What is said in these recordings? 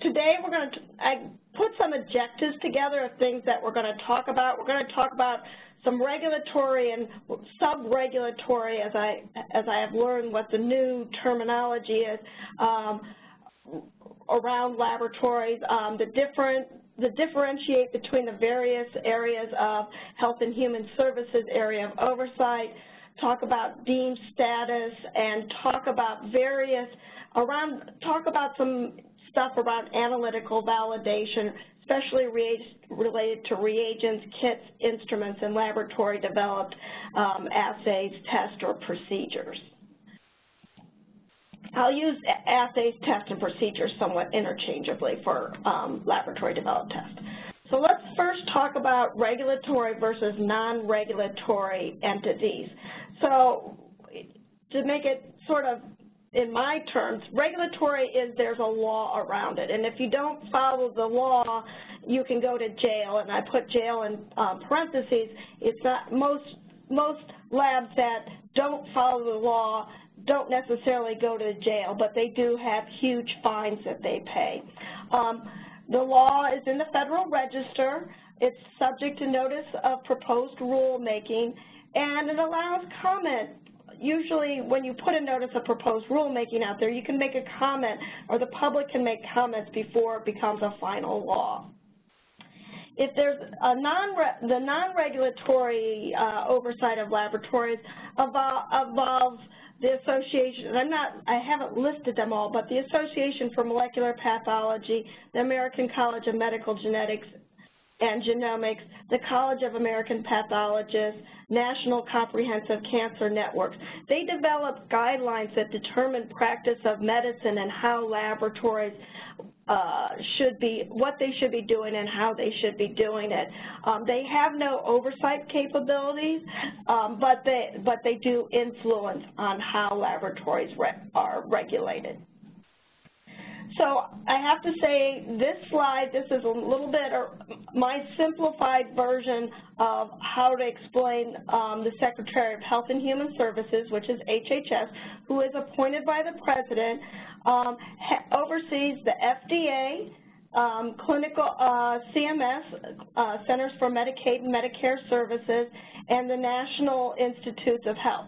today we're going to, put some objectives together of things that we're going to talk about. We're going to talk about some regulatory and sub-regulatory, as I, as I have learned what the new terminology is, um, around laboratories, um, the different the differentiate between the various areas of health and human services area of oversight, talk about deemed status, and talk about various around talk about some stuff about analytical validation, especially related to reagents, kits, instruments, and laboratory developed um, assays, tests, or procedures. I'll use assays, tests, and procedures somewhat interchangeably for um, laboratory developed tests. So let's first talk about regulatory versus non-regulatory entities. So to make it sort of in my terms, regulatory is there's a law around it. And if you don't follow the law, you can go to jail. And I put jail in um, parentheses. It's not most most labs that don't follow the law don't necessarily go to jail, but they do have huge fines that they pay. Um, the law is in the Federal Register. It's subject to notice of proposed rulemaking, and it allows comment usually when you put a notice of proposed rulemaking out there, you can make a comment or the public can make comments before it becomes a final law. If there's a non the non-regulatory uh, oversight of laboratories involves the association, and I'm not, I haven't listed them all, but the Association for Molecular Pathology, the American College of Medical Genetics, and Genomics, the College of American Pathologists, National Comprehensive Cancer Networks. They develop guidelines that determine practice of medicine and how laboratories uh, should be, what they should be doing and how they should be doing it. Um, they have no oversight capabilities, um, but, they, but they do influence on how laboratories re are regulated. So I have to say this slide, this is a little bit my simplified version of how to explain um, the Secretary of Health and Human Services, which is HHS, who is appointed by the President, um, oversees the FDA, um, clinical uh, CMS, uh, Centers for Medicaid and Medicare Services, and the National Institutes of Health.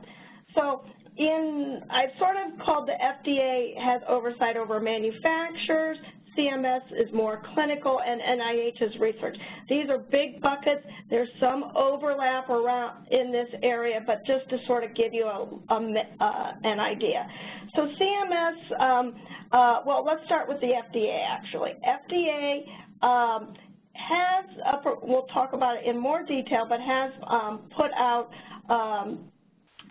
So in, I've sort of called the FDA has oversight over manufacturers, CMS is more clinical, and NIH is research. These are big buckets. There's some overlap around in this area, but just to sort of give you a, a uh, an idea. So CMS, um, uh, well, let's start with the FDA, actually. FDA um, has, a, we'll talk about it in more detail, but has um, put out um,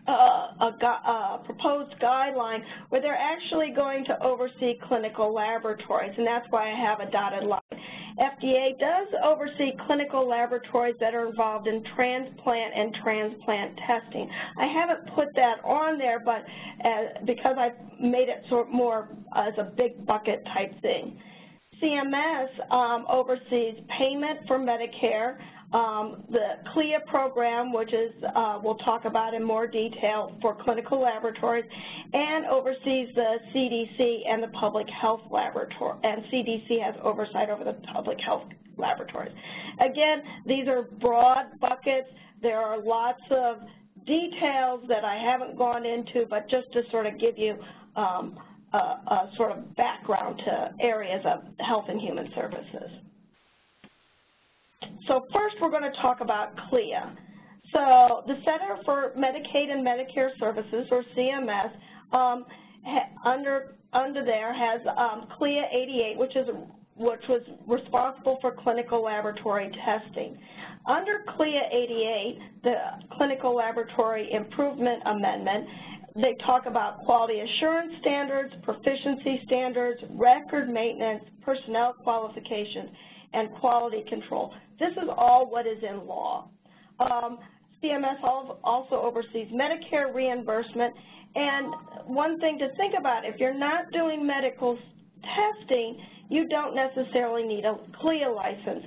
a, a, proposed guideline where they're actually going to oversee clinical laboratories, and that's why I have a dotted line. FDA does oversee clinical laboratories that are involved in transplant and transplant testing. I haven't put that on there, but uh, because I've made it sort of more as a big bucket type thing. CMS um, oversees payment for Medicare, um, the CLIA program, which is uh, we'll talk about in more detail for clinical laboratories, and oversees the CDC and the public health laboratory, and CDC has oversight over the public health laboratories. Again, these are broad buckets. There are lots of details that I haven't gone into, but just to sort of give you um, a, a sort of background to areas of health and human services. So first we're going to talk about CLIA. So the Center for Medicaid and Medicare Services, or CMS, um, under under there has um, CLIA 88, which is which was responsible for clinical laboratory testing. Under CLIA 88, the Clinical Laboratory Improvement Amendment, they talk about quality assurance standards, proficiency standards, record maintenance, personnel qualifications, and quality control. This is all what is in law. Um, CMS also oversees Medicare reimbursement, and one thing to think about, if you're not doing medical testing, you don't necessarily need a CLIA license.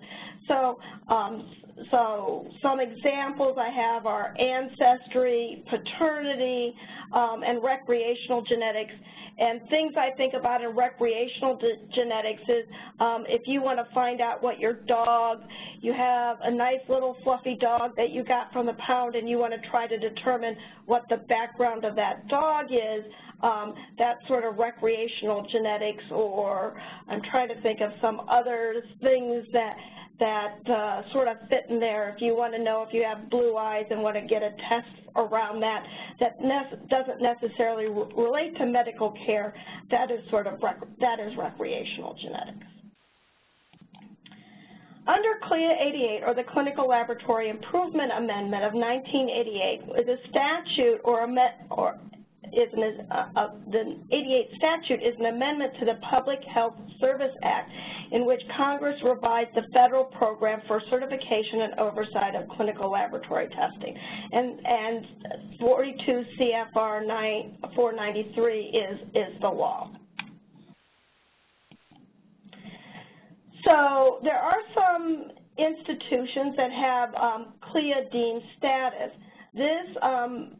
So um, so some examples I have are ancestry, paternity, um, and recreational genetics. And things I think about in recreational genetics is um, if you want to find out what your dog, you have a nice little fluffy dog that you got from the pound and you want to try to determine what the background of that dog is, um, that's sort of recreational genetics or I'm trying to think of some other things that that uh, sort of fit in there. If you want to know if you have blue eyes and want to get a test around that, that ne doesn't necessarily re relate to medical care. That is sort of that is recreational genetics. Under CLIA 88, or the Clinical Laboratory Improvement Amendment of 1988, is a statute or a or is an, uh, uh, the 88 statute is an amendment to the Public Health Service Act in which Congress revised the federal program for certification and oversight of clinical laboratory testing. And, and 42 CFR 9, 493 is, is the law. So there are some institutions that have um, CLIA deemed status. This um,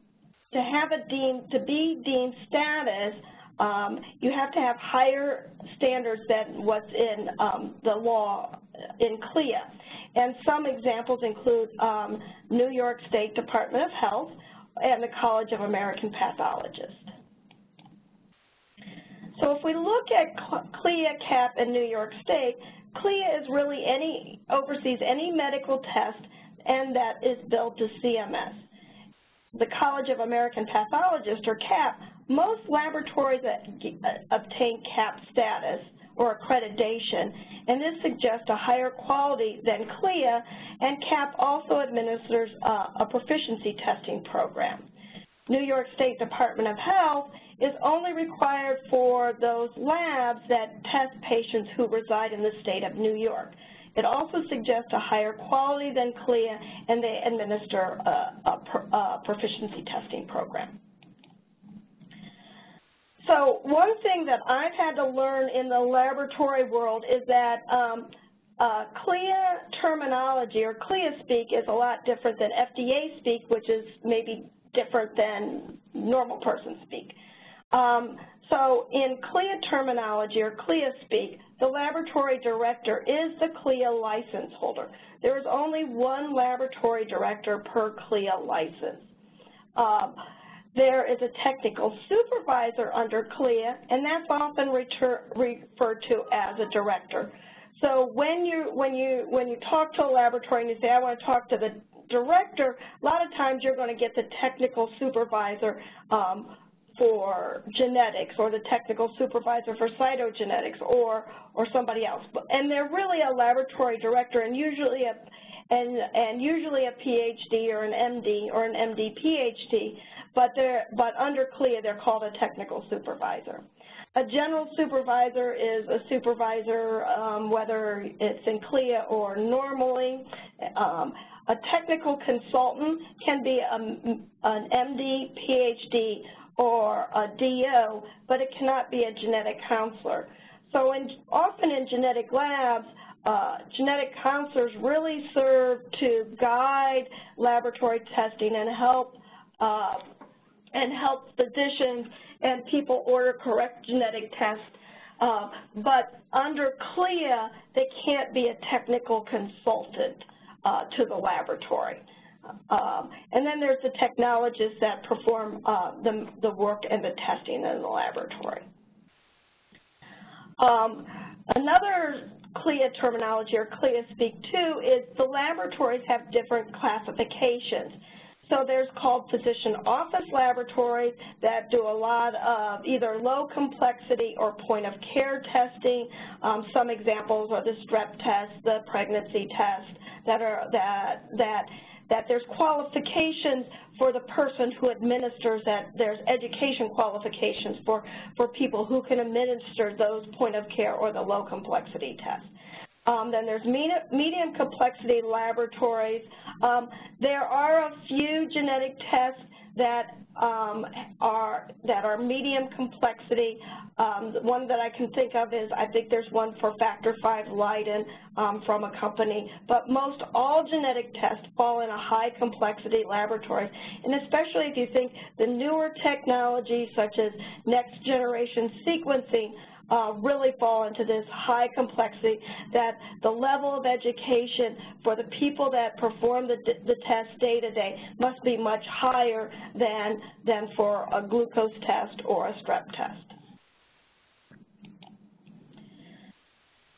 to have a deemed, to be deemed status, um, you have to have higher standards than what's in um, the law in CLIA. And some examples include um, New York State Department of Health and the College of American Pathologists. So if we look at CLIA, CAP, and New York State, CLIA is really any, oversees any medical test and that is billed to CMS the College of American Pathologists, or CAP, most laboratories uh, obtain CAP status or accreditation, and this suggests a higher quality than CLIA, and CAP also administers a proficiency testing program. New York State Department of Health is only required for those labs that test patients who reside in the state of New York. It also suggests a higher quality than CLIA, and they administer a, a, a proficiency testing program. So one thing that I've had to learn in the laboratory world is that um, uh, CLIA terminology or CLIA speak is a lot different than FDA speak, which is maybe different than normal person speak. Um, so in CLIA terminology or CLIA speak, the laboratory director is the CLIA license holder. There is only one laboratory director per CLIA license. Um, there is a technical supervisor under CLIA, and that's often referred to as a director. So when you when you when you talk to a laboratory and you say, I want to talk to the director, a lot of times you're going to get the technical supervisor um, for genetics or the technical supervisor for cytogenetics or or somebody else. And they're really a laboratory director and usually a and and usually a PhD or an MD or an MD PhD, but they're but under CLIA they're called a technical supervisor. A general supervisor is a supervisor um, whether it's in CLIA or normally. Um, a technical consultant can be a, an MD, PhD, or a DO, but it cannot be a genetic counselor. So in, often in genetic labs, uh, genetic counselors really serve to guide laboratory testing and help uh, and help physicians and people order correct genetic tests. Uh, but under CLIA, they can't be a technical consultant uh, to the laboratory. Um, and then there's the technologists that perform uh, the, the work and the testing in the laboratory. Um, another CLIA terminology or CLIA speak too is the laboratories have different classifications. So there's called physician office laboratories that do a lot of either low complexity or point of care testing. Um, some examples are the strep test, the pregnancy test that are that that that there's qualifications for the person who administers that. There's education qualifications for, for people who can administer those point of care or the low complexity tests. Um, then there's medium complexity laboratories. Um, there are a few genetic tests that um, are that are medium complexity. Um, one that I can think of is I think there's one for factor V Leiden um, from a company, but most all genetic tests fall in a high complexity laboratory, and especially if you think the newer technologies such as next generation sequencing really fall into this high complexity that the level of education for the people that perform the, the test day to day must be much higher than, than for a glucose test or a strep test.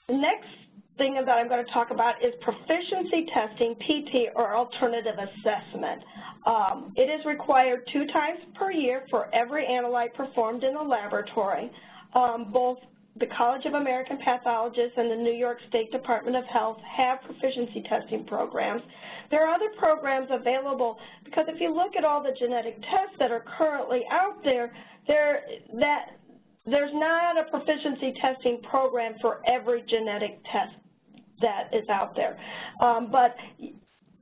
The next thing that I'm going to talk about is proficiency testing, PT, or alternative assessment. Um, it is required two times per year for every analyte performed in the laboratory both the College of American Pathologists and the New York State Department of Health have proficiency testing programs. There are other programs available because if you look at all the genetic tests that are currently out there, there that there's not a proficiency testing program for every genetic test that is out there. Um, but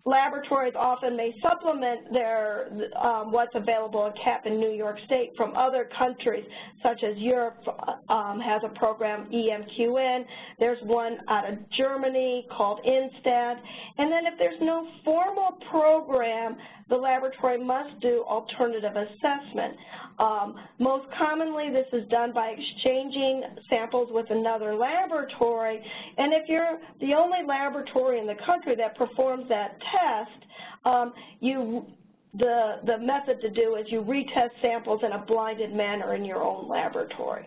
laboratories often may supplement their um, what's available at CAP in New York State from other countries, such as Europe um, has a program, EMQN. There's one out of Germany called INSTAND. And then if there's no formal program, the laboratory must do alternative assessment. Um, most commonly, this is done by exchanging samples with another laboratory, and if you're the only laboratory in the country that performs that test, um, you the, the method to do is you retest samples in a blinded manner in your own laboratory.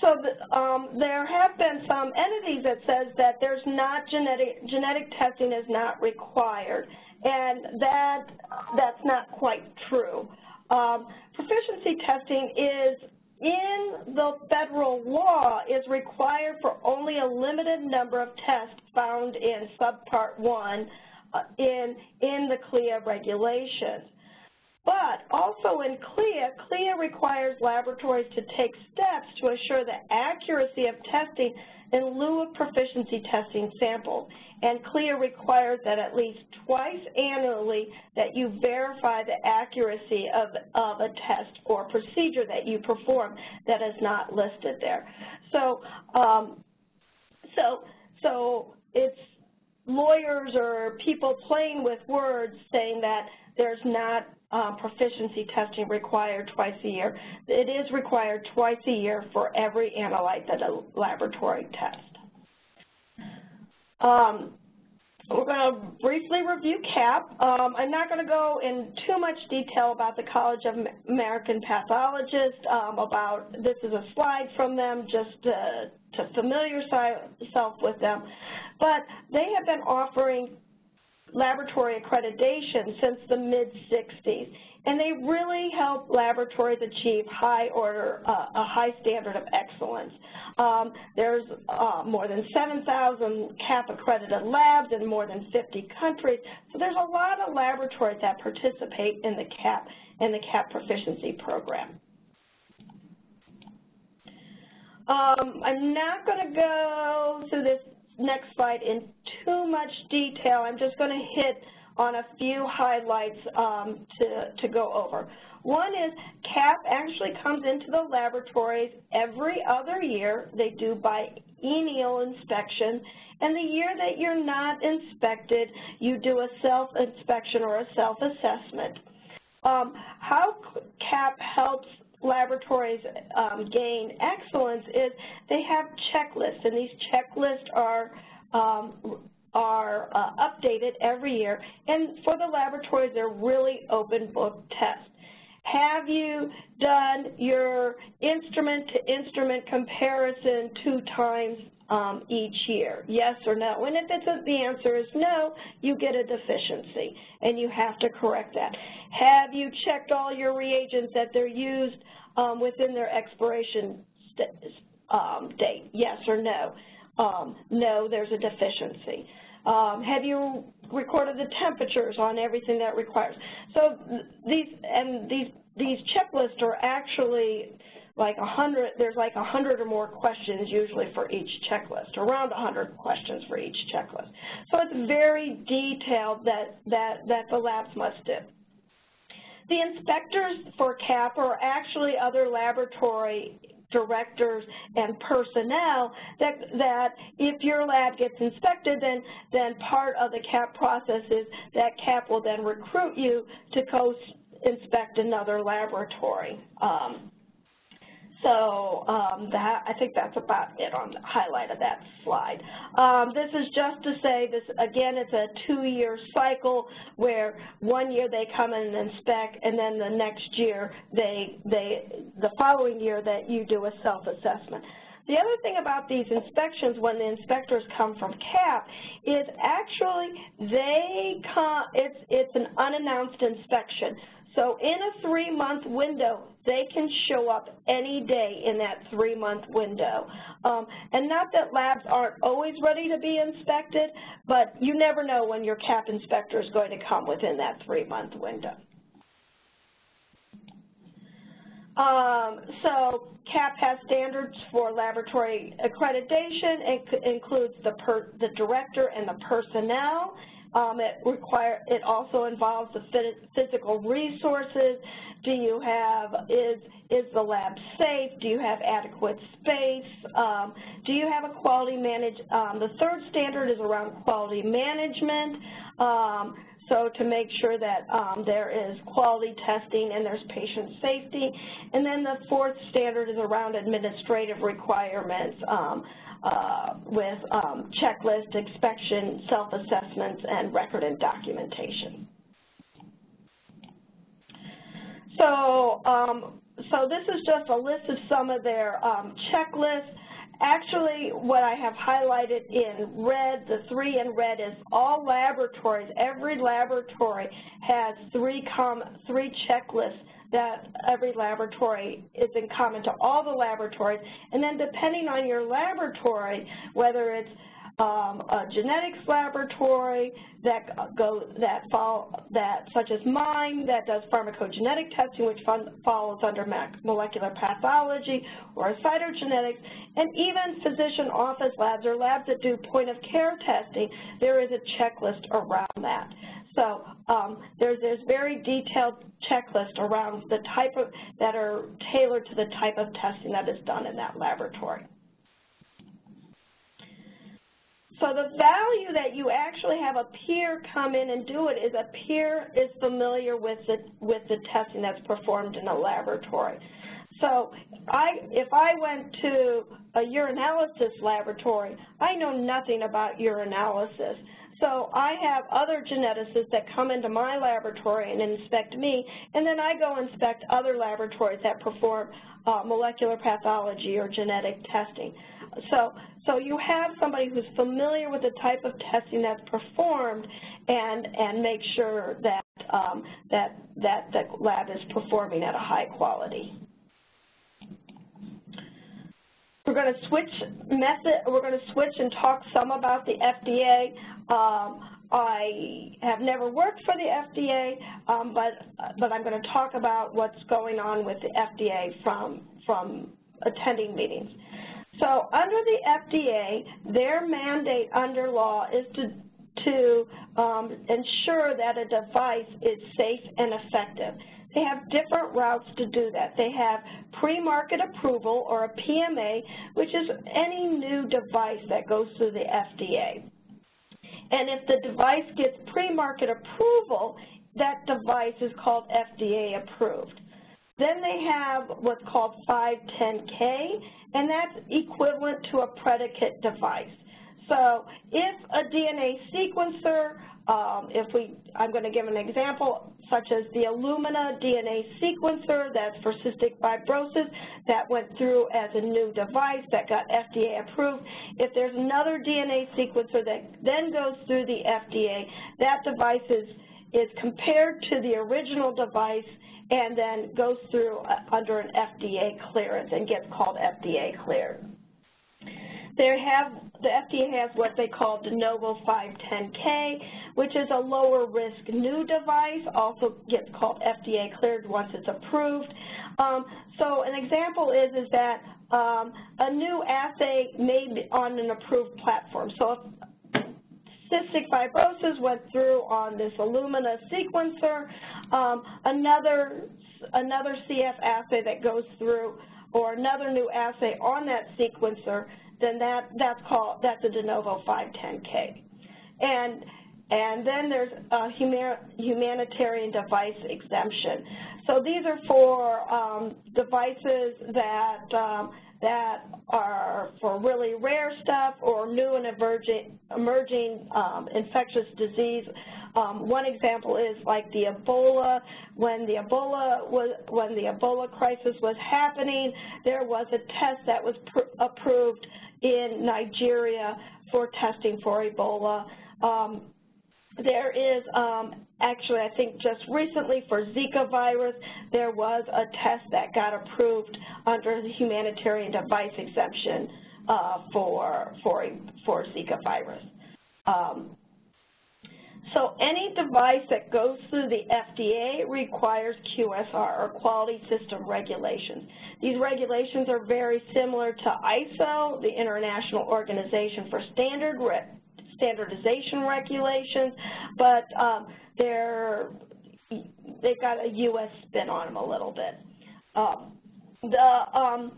So the, um, there have been some entities that says that there's not genetic, genetic testing is not required and that that's not quite true. Um, proficiency testing is in the federal law is required for only a limited number of tests found in subpart 1 uh, in, in the CLIA regulations. But also in CLIA, CLIA requires laboratories to take steps to assure the accuracy of testing in lieu of proficiency testing samples. And CLIA requires that at least twice annually that you verify the accuracy of, of a test or procedure that you perform that is not listed there. So, um, so, so it's lawyers or people playing with words saying that there's not proficiency testing required twice a year. It is required twice a year for every analyte that a laboratory tests. Um, we're going to briefly review CAP. Um, I'm not going to go in too much detail about the College of American Pathologists, um, about this is a slide from them just to, to familiar yourself with them. But they have been offering laboratory accreditation since the mid-60s, and they really help laboratories achieve high order, uh, a high standard of excellence. Um, there's uh, more than 7,000 CAP accredited labs in more than 50 countries, so there's a lot of laboratories that participate in the CAP in the CAP proficiency program. Um, I'm not going to go through this next slide in too much detail. I'm just going to hit on a few highlights um, to, to go over. One is CAP actually comes into the laboratories every other year. They do biennial inspection. And the year that you're not inspected, you do a self-inspection or a self-assessment. Um, how CAP helps laboratories um, gain excellence is they have checklists, and these checklists are um, are uh, updated every year. And for the laboratories, they're really open book tests. Have you done your instrument-to-instrument -instrument comparison two times um, each year, yes or no? And if it's a, the answer is no, you get a deficiency, and you have to correct that. Have you checked all your reagents that they're used um, within their expiration um, date, yes or no? Um, no, there's a deficiency. Um, have you recorded the temperatures on everything that requires? So these and these these checklists are actually like a hundred, there's like a hundred or more questions usually for each checklist, around a hundred questions for each checklist. So it's very detailed that, that, that the labs must do. The inspectors for CAP are actually other laboratory directors and personnel that, that if your lab gets inspected, then, then part of the CAP process is that CAP will then recruit you to go inspect another laboratory. Um, so um, that, I think that's about it on the highlight of that slide. Um, this is just to say this, again, it's a two-year cycle where one year they come in and inspect and then the next year they, they, the following year that you do a self-assessment. The other thing about these inspections when the inspectors come from CAP is actually they come, it's, it's an unannounced inspection. So in a three-month window, they can show up any day in that three-month window. Um, and not that labs aren't always ready to be inspected, but you never know when your CAP inspector is going to come within that three-month window. Um, so CAP has standards for laboratory accreditation. It includes the, per, the director and the personnel. Um, it require it also involves the physical resources. Do you have is is the lab safe? Do you have adequate space? Um, do you have a quality manage? Um, the third standard is around quality management. So to make sure that um, there is quality testing and there's patient safety. And then the fourth standard is around administrative requirements. Um, uh, with um, checklist, inspection, self-assessments, and record and documentation. So, um, so this is just a list of some of their um, checklists. Actually, what I have highlighted in red, the three in red, is all laboratories. Every laboratory has three, com three checklists that every laboratory is in common to all the laboratories. And then depending on your laboratory, whether it's um, a genetics laboratory that go that fall that such as mine that does pharmacogenetic testing, which fun, follows under molecular pathology or cytogenetics, and even physician office labs or labs that do point of care testing. There is a checklist around that. So um, there's this very detailed checklist around the type of, that are tailored to the type of testing that is done in that laboratory. So the value that you actually have a peer come in and do it is a peer is familiar with the, with the testing that's performed in a laboratory. So I, if I went to a urinalysis laboratory, I know nothing about urinalysis. So I have other geneticists that come into my laboratory and inspect me, and then I go inspect other laboratories that perform uh, molecular pathology or genetic testing. So, so you have somebody who's familiar with the type of testing that's performed and, and make sure that, um, that, that the lab is performing at a high quality. We're going to switch method. We're going to switch and talk some about the FDA. Um, I have never worked for the FDA, um, but but I'm going to talk about what's going on with the FDA from from attending meetings. So under the FDA, their mandate under law is to to um, ensure that a device is safe and effective. They have different routes to do that. They have pre-market approval, or a PMA, which is any new device that goes through the FDA. And if the device gets pre-market approval, that device is called FDA approved. Then they have what's called 510K, and that's equivalent to a predicate device. So if a DNA sequencer, um, if we, I'm going to give an example, such as the Illumina DNA sequencer that's for cystic fibrosis that went through as a new device that got FDA approved. If there's another DNA sequencer that then goes through the FDA, that device is, is compared to the original device and then goes through uh, under an FDA clearance and gets called FDA cleared. they have, the FDA has what they call de novo 510K, which is a lower risk new device, also gets called FDA cleared once it's approved. Um, so an example is, is that um, a new assay made on an approved platform. So cystic fibrosis went through on this Illumina sequencer. Um, another, another CF assay that goes through or another new assay on that sequencer, then that, that's called, that's a de novo 510K. And, and then there's a humanitarian device exemption. So these are for um, devices that um, that are for really rare stuff or new and emerging, emerging um, infectious disease. Um, one example is like the Ebola. When the Ebola was when the Ebola crisis was happening, there was a test that was approved in Nigeria for testing for Ebola. Um, there is um, actually, I think just recently for Zika virus, there was a test that got approved under the humanitarian device exemption uh, for, for, for Zika virus. Um, so any device that goes through the FDA requires QSR, or Quality System Regulations. These regulations are very similar to ISO, the International Organization for Standard standardization regulations, but um, they're they've got a U.S. spin on them a little bit. Um, the um,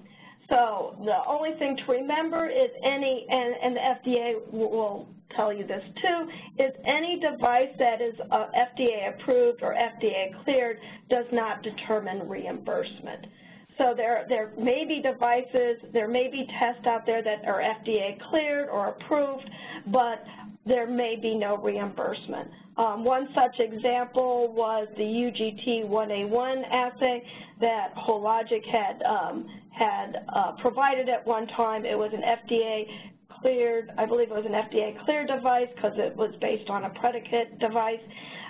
so the only thing to remember is any, and, and the FDA will tell you this too, is any device that is uh, FDA approved or FDA cleared does not determine reimbursement. So there, there may be devices, there may be tests out there that are FDA cleared or approved, but there may be no reimbursement. Um, one such example was the UGT1A1 assay that Hologic had, um, had uh, provided at one time. It was an FDA cleared, I believe it was an FDA cleared device because it was based on a predicate device,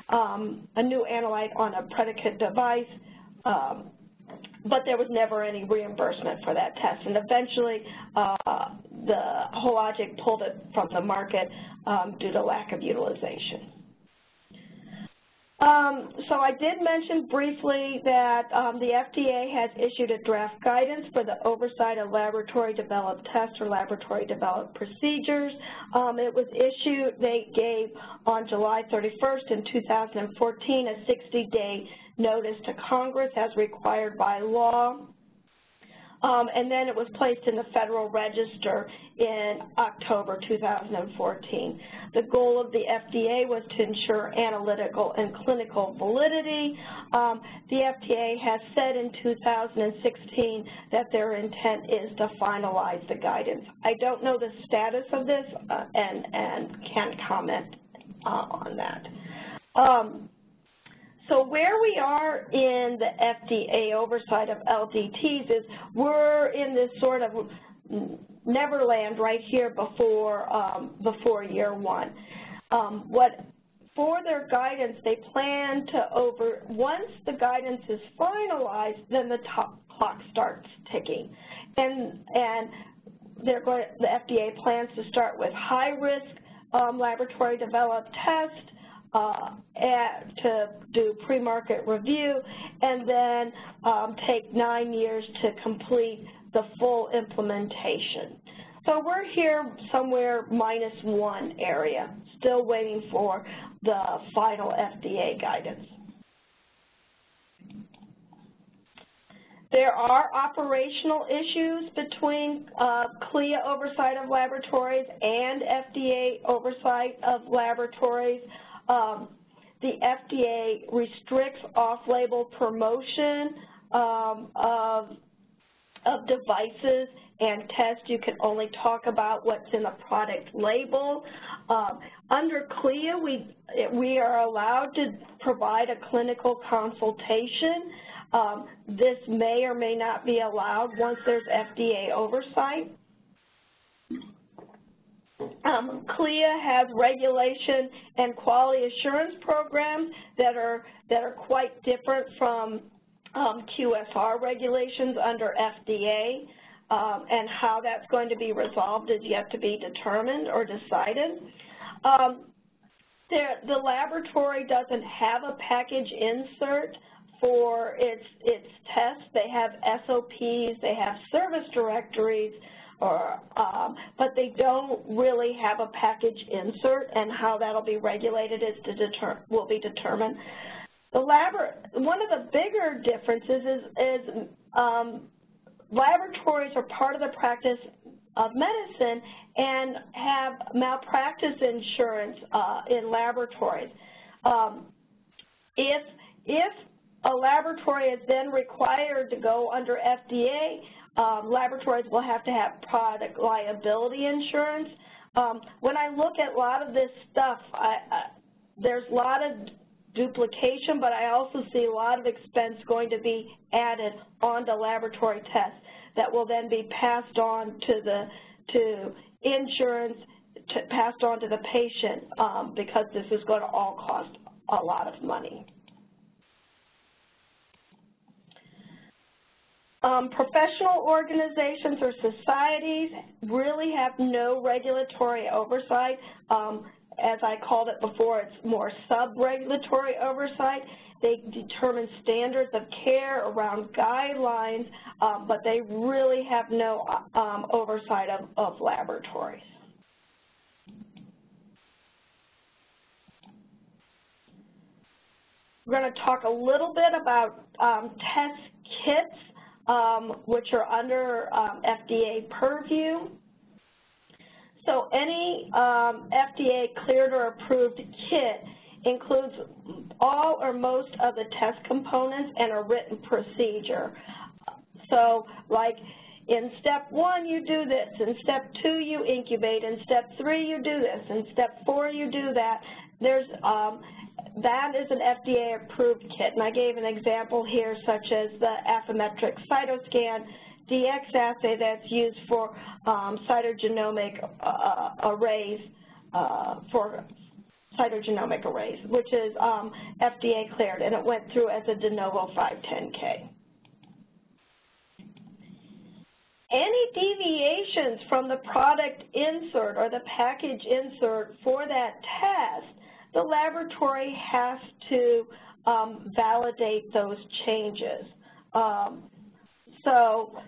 um, a new analyte on a predicate device. Um, but there was never any reimbursement for that test. And eventually, uh, the Hologic pulled it from the market um, due to lack of utilization. Um, so I did mention briefly that um, the FDA has issued a draft guidance for the oversight of laboratory-developed tests or laboratory-developed procedures. Um, it was issued, they gave on July 31st in 2014 a 60-day notice to Congress as required by law. Um, and then it was placed in the Federal Register in October 2014. The goal of the FDA was to ensure analytical and clinical validity. Um, the FDA has said in 2016 that their intent is to finalize the guidance. I don't know the status of this uh, and, and can't comment uh, on that. Um, so where we are in the FDA oversight of LDTs is we're in this sort of neverland right here before um, before year one. Um, what for their guidance, they plan to over once the guidance is finalized, then the clock starts ticking, and and they're going. The FDA plans to start with high risk um, laboratory developed tests at, to do pre-market review, and then um, take nine years to complete the full implementation. So we're here somewhere minus one area, still waiting for the final FDA guidance. There are operational issues between uh, CLIA oversight of laboratories and FDA oversight of laboratories. Um, the FDA restricts off-label promotion um, of, of devices and tests. You can only talk about what's in the product label. Um, under CLIA, we, we are allowed to provide a clinical consultation. Um, this may or may not be allowed once there's FDA oversight. Um, CLIA has regulation and quality assurance programs that are that are quite different from um, QSR regulations under FDA. um, and how that's going to be resolved is yet to be determined or decided. Um, there, the laboratory doesn't have a package insert for its, its tests. They have SOPs, they have service directories, or, um, but they don't really have a package insert, and how that'll be regulated is to deter will be determined. The one of the bigger differences is, is um, laboratories are part of the practice of medicine and have malpractice insurance uh, in laboratories. Um, if, if a laboratory is then required to go under FDA, um, laboratories will have to have product liability insurance. Um, when I look at a lot of this stuff, I, I, there's a lot of duplication, but I also see a lot of expense going to be added onto laboratory tests that will then be passed on to the to insurance, to, passed on to the patient um, because this is going to all cost a lot of money. Professional organizations or societies really have no regulatory oversight. Um, as I called it before, it's more sub-regulatory oversight. They determine standards of care around guidelines, um, but they really have no um, oversight of, of laboratories. We're going to talk a little bit about um, test kits, um, which are under um, FDA purview. So any um, FDA cleared or approved kit includes all or most of the test components and a written procedure. So like in step one you do this, in step two you incubate, in step three you do this, in step four you do that. There's um, that is an FDA approved kit and I gave an example here such as the Affymetrix cytoscan DX assay that's used for um, cytogenomic uh, arrays uh, for cytogenomic arrays, which is um, FDA cleared, and it went through as a de novo 510K. Any deviations from the product insert or the package insert for that test, the laboratory has to um, validate those changes. Um, so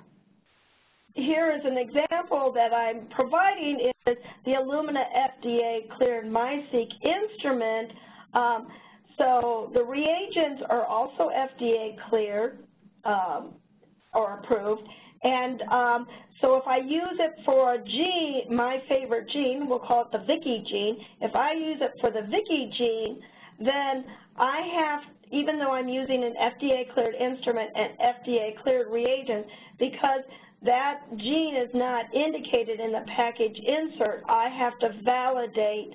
here is an example that I'm providing is the Illumina FDA cleared MiSeq instrument. Um, so the reagents are also FDA cleared um, or approved. And um, so if I use it for a gene, my favorite gene, we'll call it the Vicky gene, if I use it for the Vicky gene, then I have, even though I'm using an FDA cleared instrument and FDA cleared reagent, because that gene is not indicated in the package insert, I have to validate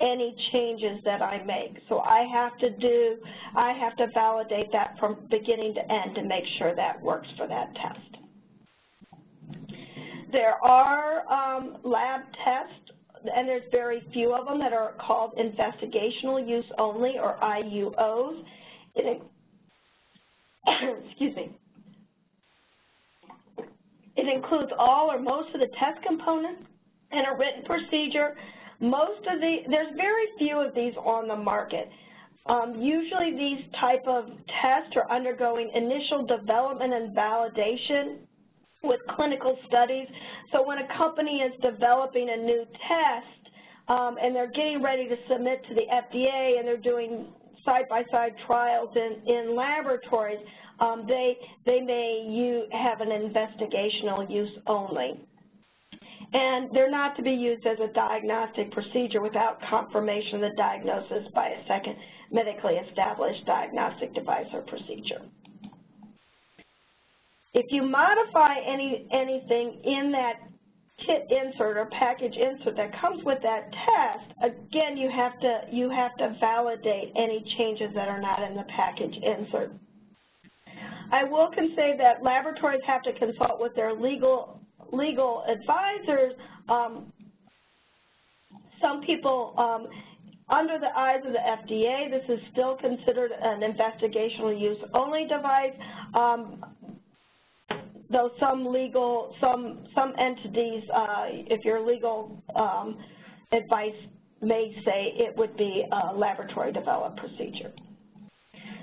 any changes that I make. So I have to do, I have to validate that from beginning to end to make sure that works for that test. There are um, lab tests, and there's very few of them that are called investigational use only, or IUOs. It, excuse me. It includes all or most of the test components and a written procedure. Most of the, there's very few of these on the market. Um, usually these type of tests are undergoing initial development and validation with clinical studies. So when a company is developing a new test um, and they're getting ready to submit to the FDA and they're doing side-by-side -side trials in, in laboratories, um, they, they may use, have an investigational use only. And they're not to be used as a diagnostic procedure without confirmation of the diagnosis by a second medically established diagnostic device or procedure. If you modify any anything in that kit insert or package insert that comes with that test, again you have to you have to validate any changes that are not in the package insert. I will say that laboratories have to consult with their legal legal advisors. Um, some people, um, under the eyes of the FDA, this is still considered an investigational use only device. Um, though some legal, some, some entities, uh, if your legal um, advice may say it would be a laboratory developed procedure.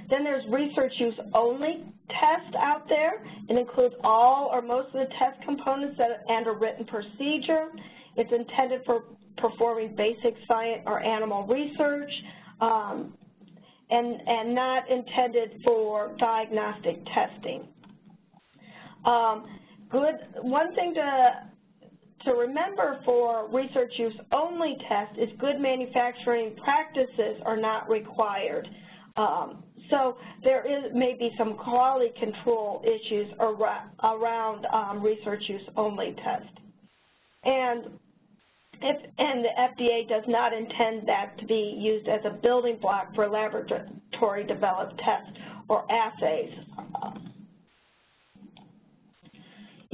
Then there's research use only test out there. It includes all or most of the test components that, and a written procedure. It's intended for performing basic science or animal research um, and, and not intended for diagnostic testing. Um, good, one thing to to remember for research use only test is good manufacturing practices are not required. Um, so there is maybe some quality control issues around um, research use only test. And if, and the FDA does not intend that to be used as a building block for laboratory developed tests or assays.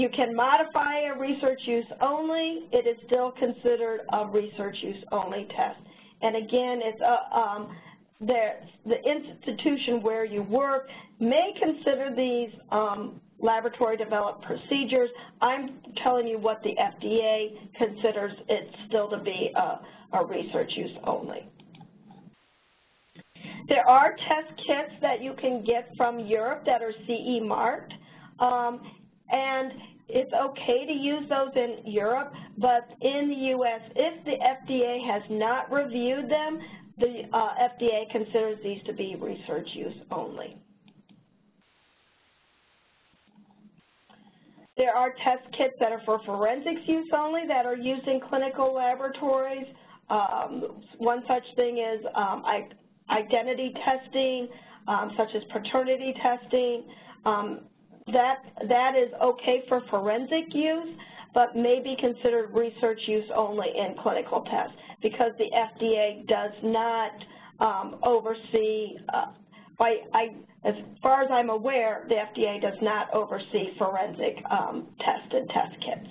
You can modify a research use only. It is still considered a research use only test. And again, it's a, um, the, the institution where you work may consider these um, laboratory developed procedures. I'm telling you what the FDA considers it still to be a, a research use only. There are test kits that you can get from Europe that are CE marked, um, and it's okay to use those in Europe, but in the U.S., if the FDA has not reviewed them, the uh, FDA considers these to be research use only. There are test kits that are for forensics use only that are used in clinical laboratories. Um, one such thing is um, identity testing, um, such as paternity testing. That, that is okay for forensic use, but may be considered research use only in clinical tests because the FDA does not um, oversee, uh, by, I, as far as I'm aware, the FDA does not oversee forensic um, tested test kits.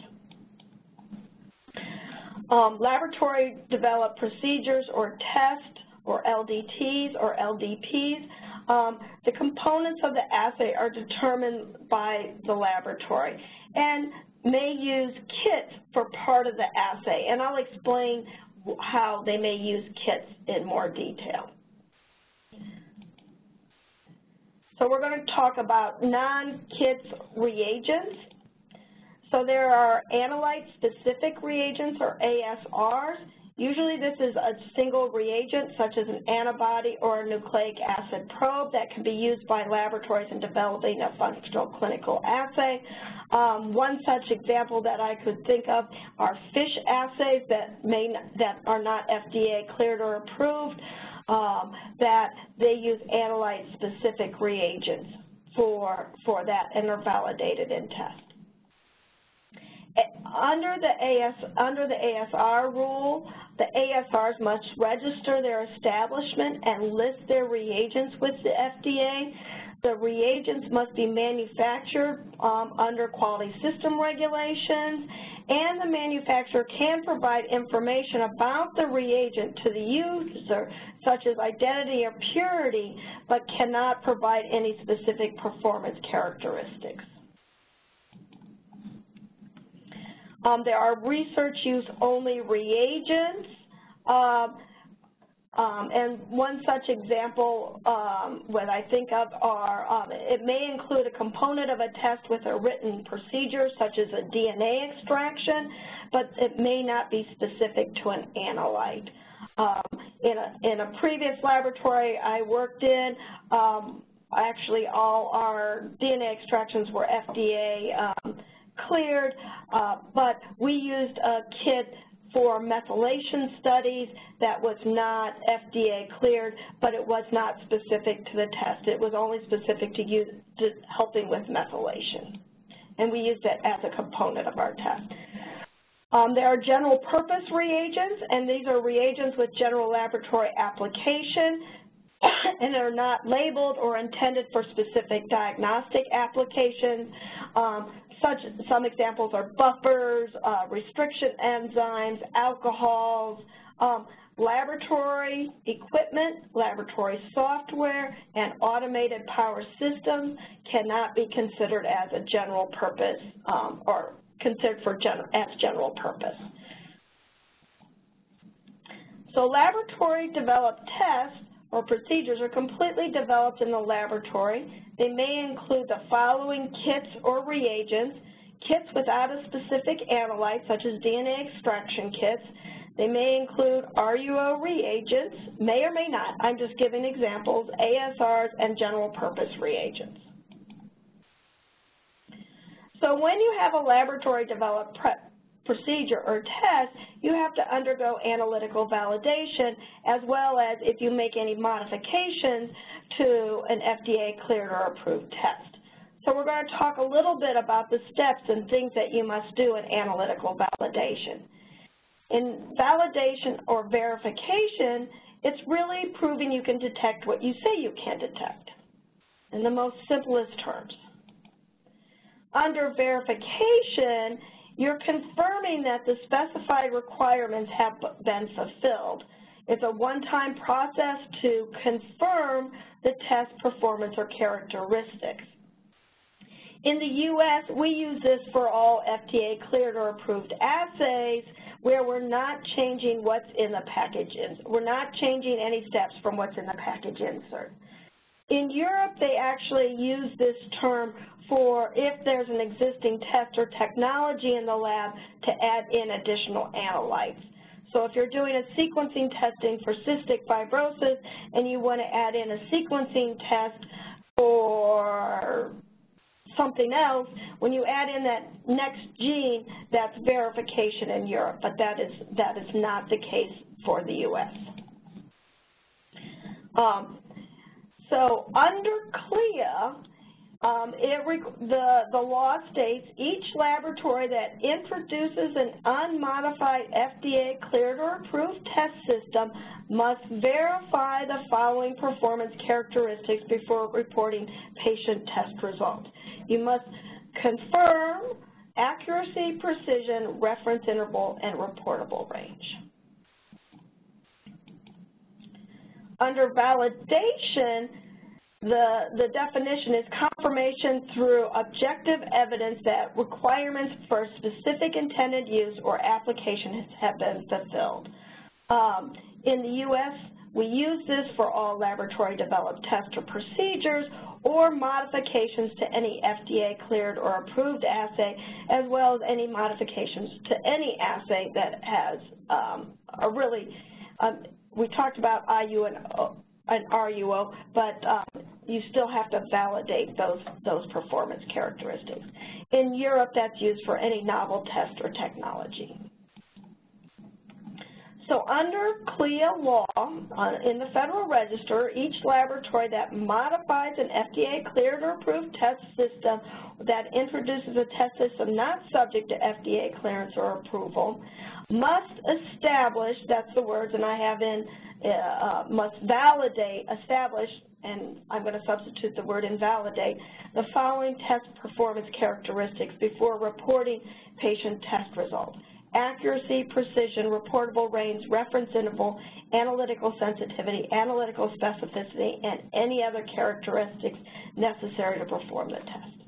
Um, laboratory developed procedures or tests or LDTs or LDPs, um, the components of the assay are determined by the laboratory. And may use kits for part of the assay, and I'll explain how they may use kits in more detail. So we're going to talk about non-kits reagents. So there are analyte-specific reagents, or ASRs. Usually this is a single reagent, such as an antibody or a nucleic acid probe that can be used by laboratories in developing a functional clinical assay. Um, one such example that I could think of are FISH assays that, may, that are not FDA cleared or approved, um, that they use analyte-specific reagents for, for that and are validated in test. Under the, AS, under the ASR rule, the ASRs must register their establishment and list their reagents with the FDA the reagents must be manufactured um, under quality system regulations, and the manufacturer can provide information about the reagent to the user, such as identity or purity, but cannot provide any specific performance characteristics. Um, there are research use only reagents. Uh, um, and one such example, um, what I think of are, um, it may include a component of a test with a written procedure, such as a DNA extraction, but it may not be specific to an analyte. Um, in, a, in a previous laboratory I worked in, um, actually all our DNA extractions were FDA um, cleared, uh, but we used a kit for methylation studies that was not FDA cleared, but it was not specific to the test. It was only specific to, use, to helping with methylation. And we used it as a component of our test. Um, there are general purpose reagents, and these are reagents with general laboratory application and are not labeled or intended for specific diagnostic applications. Um, such, some examples are buffers, uh, restriction enzymes, alcohols, um, laboratory equipment, laboratory software, and automated power systems cannot be considered as a general purpose um, or considered for gen as general purpose. So laboratory developed tests or procedures are completely developed in the laboratory. They may include the following kits or reagents, kits without a specific analyte, such as DNA extraction kits. They may include RUO reagents, may or may not, I'm just giving examples, ASRs, and general purpose reagents. So when you have a laboratory developed procedure or test, you have to undergo analytical validation as well as if you make any modifications to an FDA cleared or approved test. So we're going to talk a little bit about the steps and things that you must do in analytical validation. In validation or verification, it's really proving you can detect what you say you can detect in the most simplest terms. Under verification, you're confirming that the specified requirements have been fulfilled. It's a one-time process to confirm the test performance or characteristics. In the U.S., we use this for all FDA cleared or approved assays where we're not changing what's in the package. We're not changing any steps from what's in the package insert. In Europe, they actually use this term for if there's an existing test or technology in the lab to add in additional analytes. So if you're doing a sequencing testing for cystic fibrosis and you want to add in a sequencing test for something else, when you add in that next gene, that's verification in Europe, but that is, that is not the case for the U.S. Um, so under CLIA, um, the, the law states each laboratory that introduces an unmodified FDA cleared or approved test system must verify the following performance characteristics before reporting patient test results. You must confirm accuracy, precision, reference interval, and reportable range. Under validation, the, the definition is confirmation through objective evidence that requirements for specific intended use or application have been fulfilled. Um, in the U.S., we use this for all laboratory-developed tests or procedures or modifications to any FDA-cleared or approved assay, as well as any modifications to any assay that has um, a really, um, we talked about IU and an RUO, but um, you still have to validate those, those performance characteristics. In Europe, that's used for any novel test or technology. So under CLIA law, in the Federal Register, each laboratory that modifies an FDA-cleared or approved test system that introduces a test system not subject to FDA clearance or approval must establish, that's the words, and I have in uh, uh, must validate, establish, and I'm going to substitute the word invalidate, the following test performance characteristics before reporting patient test results. Accuracy, precision, reportable range, reference interval, analytical sensitivity, analytical specificity, and any other characteristics necessary to perform the test.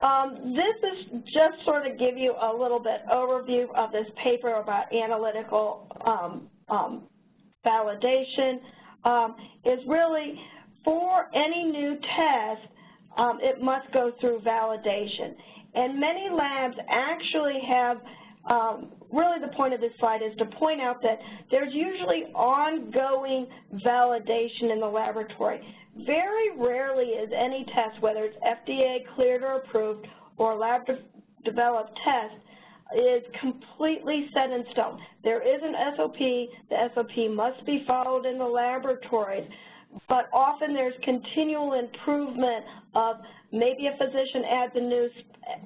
Um, this is just sort of give you a little bit overview of this paper about analytical um, um, validation. Um, is really for any new test, it must go through validation. And many labs actually have um, really the point of this slide is to point out that there's usually ongoing validation in the laboratory. Very rarely is any test, whether it's FDA cleared or approved or lab de developed test, is completely set in stone. There is an SOP. The SOP must be followed in the laboratories, but often there's continual improvement of maybe a physician adds a new,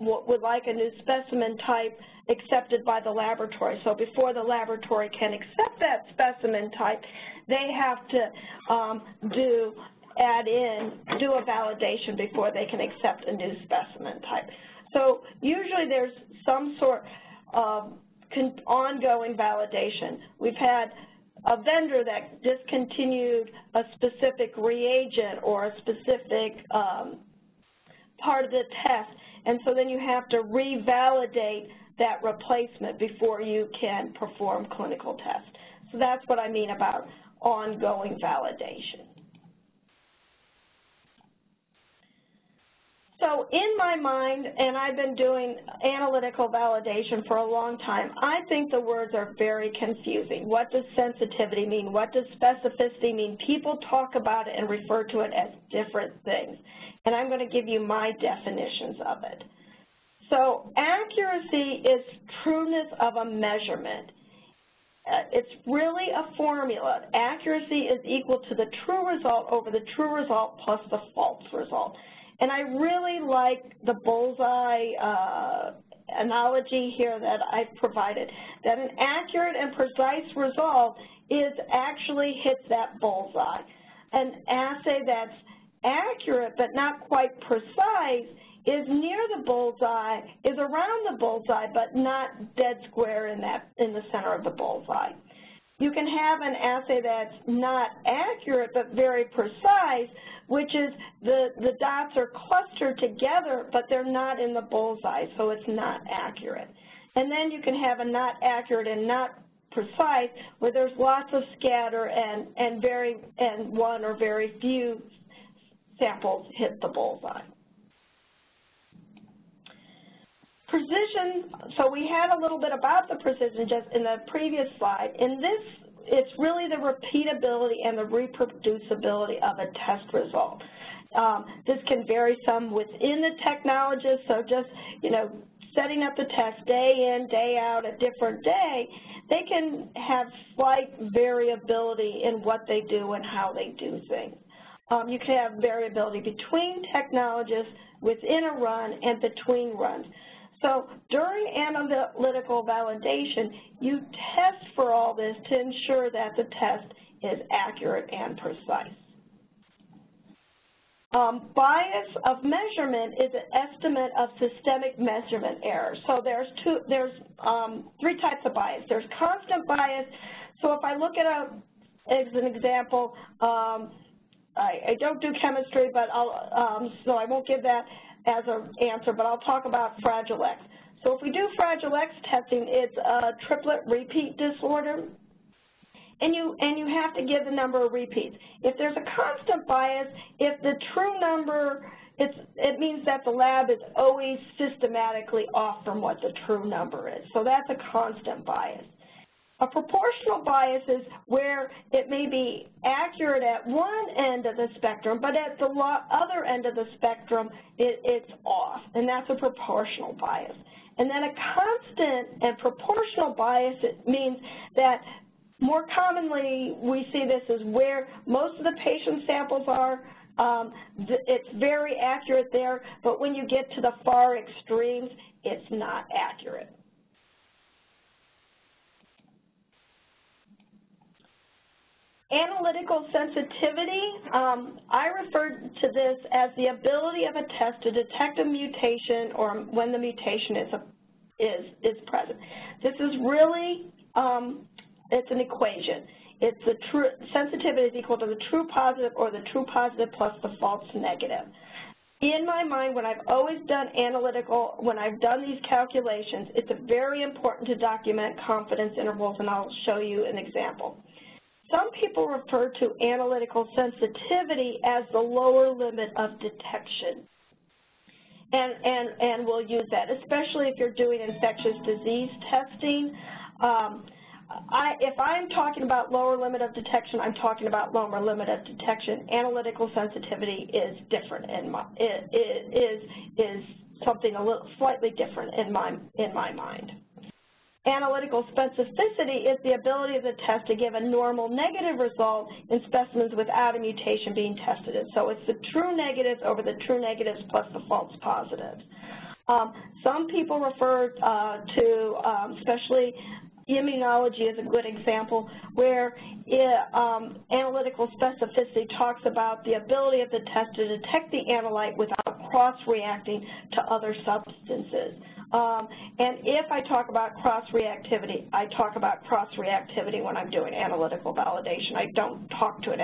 would like a new specimen type accepted by the laboratory. So before the laboratory can accept that specimen type, they have to um, do add in, do a validation before they can accept a new specimen type. So usually there's some sort of ongoing validation. We've had a vendor that discontinued a specific reagent or a specific um, part of the test, and so then you have to revalidate that replacement before you can perform clinical tests. So that's what I mean about ongoing validation. So in my mind, and I've been doing analytical validation for a long time, I think the words are very confusing. What does sensitivity mean? What does specificity mean? People talk about it and refer to it as different things. And I'm going to give you my definitions of it. So accuracy is trueness of a measurement. Uh, it's really a formula. Accuracy is equal to the true result over the true result plus the false result. And I really like the bullseye uh, analogy here that I've provided, that an accurate and precise result is actually hits that bullseye. An assay that's accurate but not quite precise is near the bullseye, is around the bullseye, but not dead square in that in the center of the bullseye. You can have an assay that's not accurate but very precise, which is the, the dots are clustered together, but they're not in the bullseye, so it's not accurate. And then you can have a not accurate and not precise, where there's lots of scatter and, and, very, and one or very few samples hit the bullseye. Precision, so we had a little bit about the precision just in the previous slide. In this it's really the repeatability and the reproducibility of a test result. Um, this can vary some within the technologist, so just, you know, setting up the test day in, day out, a different day, they can have slight variability in what they do and how they do things. Um, you can have variability between technologists, within a run, and between runs. So during analytical validation, you test for all this to ensure that the test is accurate and precise. Um, bias of measurement is an estimate of systemic measurement error. So there's two, there's um, three types of bias. There's constant bias. So if I look at a, as an example, um, I, I, don't do chemistry, but I'll, um, so I won't give that as an answer, but I'll talk about Fragile X. So if we do Fragile X testing, it's a triplet repeat disorder, and you, and you have to give the number of repeats. If there's a constant bias, if the true number, it's, it means that the lab is always systematically off from what the true number is. So that's a constant bias. A proportional bias is where it may be accurate at one end of the spectrum, but at the other end of the spectrum, it, it's off, and that's a proportional bias. And then a constant and proportional bias it means that more commonly we see this as where most of the patient samples are. Um, it's very accurate there, but when you get to the far extremes, it's not accurate. Analytical sensitivity, um, I refer to this as the ability of a test to detect a mutation or when the mutation is, a, is, is present. This is really, um, it's an equation. It's the true, sensitivity is equal to the true positive or the true positive plus the false negative. In my mind, when I've always done analytical, when I've done these calculations, it's very important to document confidence intervals, and I'll show you an example. Some people refer to analytical sensitivity as the lower limit of detection. And, and, and we'll use that, especially if you're doing infectious disease testing. Um, I, if I'm talking about lower limit of detection, I'm talking about lower limit of detection. Analytical sensitivity is different in my, is, is something a little slightly different in my, in my mind. Analytical specificity is the ability of the test to give a normal negative result in specimens without a mutation being tested. And so it's the true negatives over the true negatives plus the false positives. Um, some people refer uh, to, um, especially immunology is a good example where it, um, analytical specificity talks about the ability of the test to detect the analyte without cross-reacting to other substances. Um, and if I talk about cross-reactivity, I talk about cross-reactivity when I'm doing analytical validation. I don't talk to it,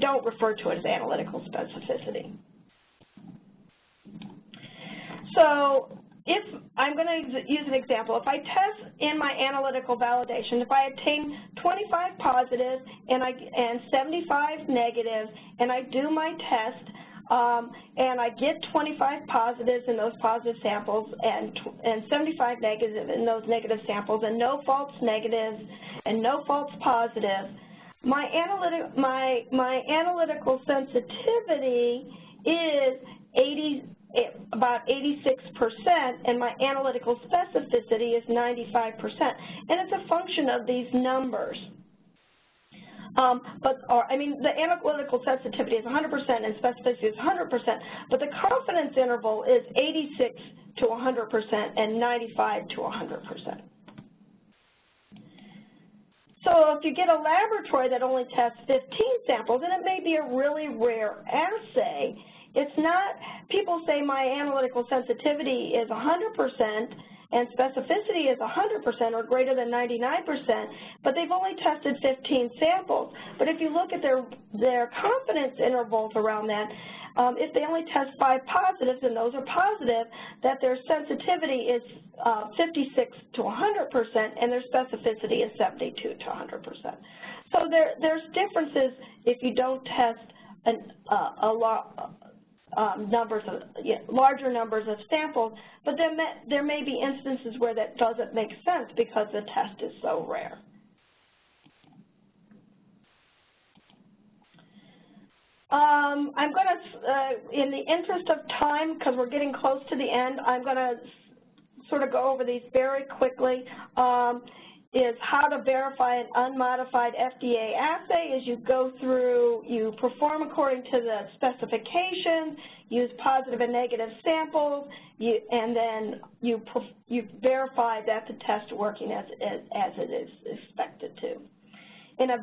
don't refer to it as analytical specificity. So if I'm going to use an example, if I test in my analytical validation, if I obtain 25 positives and I and 75 negatives, and I do my test, um, and I get 25 positives in those positive samples and and 75 negatives in those negative samples, and no false negatives and no false positives. My analytic my my analytical sensitivity is 80 about 86%, and my analytical specificity is 95%. And it's a function of these numbers. Um, but, or, I mean, the analytical sensitivity is 100% and specificity is 100%, but the confidence interval is 86 to 100% and 95 to 100%. So if you get a laboratory that only tests 15 samples, and it may be a really rare assay, it's not, people say my analytical sensitivity is 100% and specificity is 100% or greater than 99%, but they've only tested 15 samples. But if you look at their, their confidence intervals around that, um, if they only test five positives, and those are positive, that their sensitivity is uh, 56 to 100%, and their specificity is 72 to 100%. So there, there's differences if you don't test an, uh, a lot um, numbers of larger numbers of samples, but there may, there may be instances where that doesn't make sense because the test is so rare. Um, I'm going to, uh, in the interest of time, because we're getting close to the end, I'm going to sort of go over these very quickly. Um, is how to verify an unmodified FDA assay is you go through, you perform according to the specifications, use positive and negative samples, you, and then you, you verify that the test is working as, as, as it is expected to. In a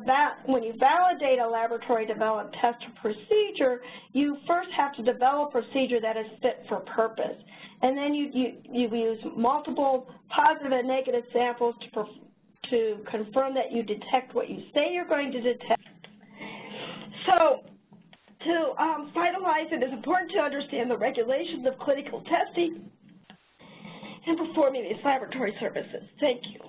when you validate a laboratory developed test procedure, you first have to develop a procedure that is fit for purpose. And then you, you, you use multiple positive and negative samples to to confirm that you detect what you say you're going to detect. So to um, finalize, it is important to understand the regulations of clinical testing and performing these laboratory services. Thank you.